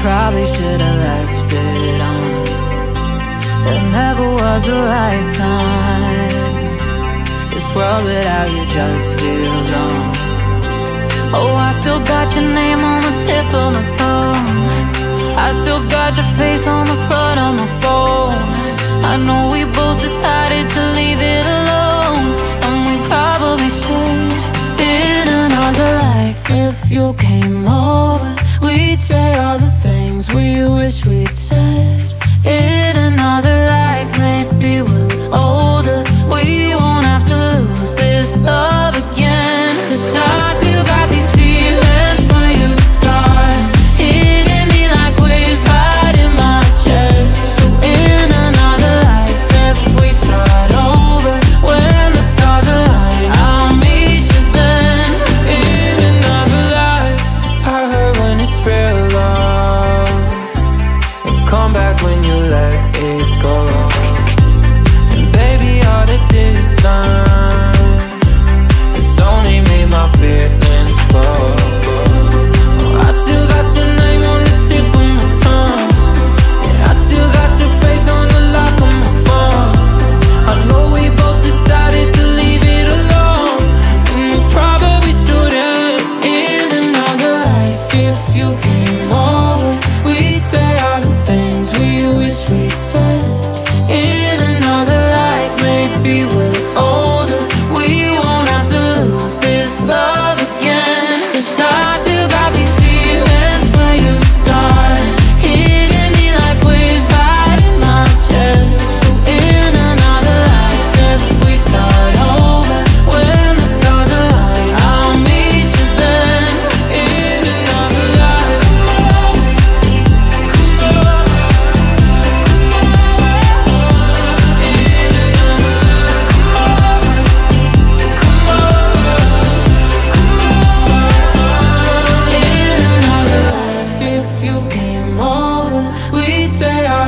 probably should have left it on. There never was a right time. This world without you just feels wrong. Oh, I still got your name on the tip of my tongue. I still got your face on the front of my phone. I know we both decided to leave it alone. And we probably should. In another life, if you came over,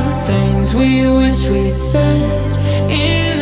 The things we wish we said.